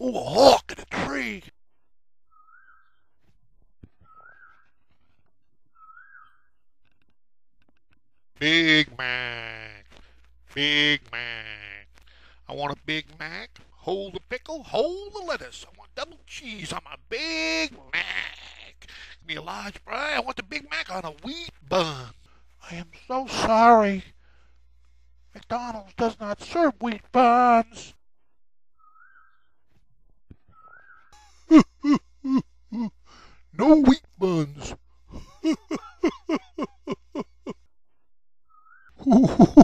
Oh, a hawk in a tree. Big Mac. Big Mac. I want a Big Mac. Hold the pickle, hold the lettuce. I want double cheese on my Big Mac. Give me a large fry. I want the Big Mac on a wheat bun. I am so sorry. McDonald's does not serve wheat buns. No wheat buns.